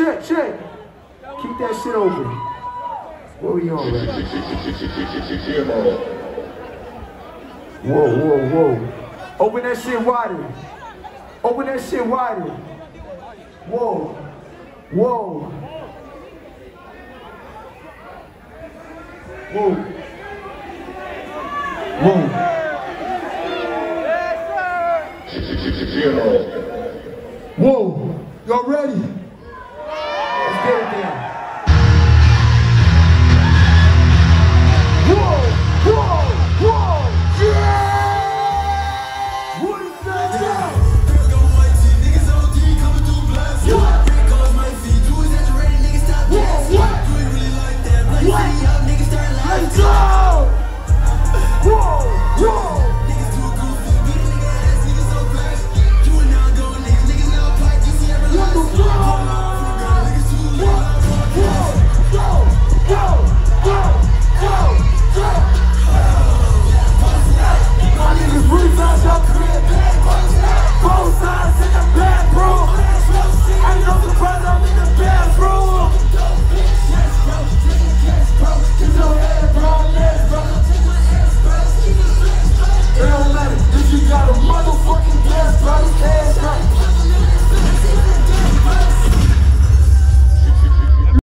Check, check. Keep that shit open. What we on, man? Whoa, whoa, whoa. Open that shit wider. Open that shit wider. Whoa. Whoa. Whoa. Whoa. Whoa. Y'all ready? Thank you.